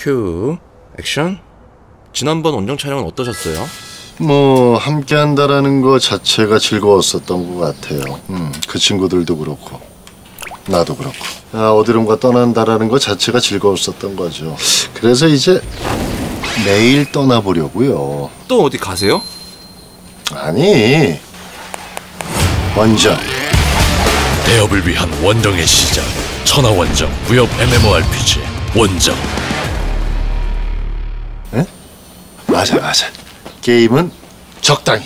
큐 액션 지난번 원정 촬영은 어떠셨어요? 뭐 함께 한다라는 거 자체가 즐거웠었던 것 같아요. 음, 그 친구들도 그렇고 나도 그렇고 아, 어디론가 떠난다라는 거 자체가 즐거웠었던 거죠. 그래서 이제 내일 떠나보려고요. 또 어디 가세요? 아니 원정 대업을 위한 원정의 시작 천하원정 무협 MMORPG 원정 맞아 맞아 게임은 적당히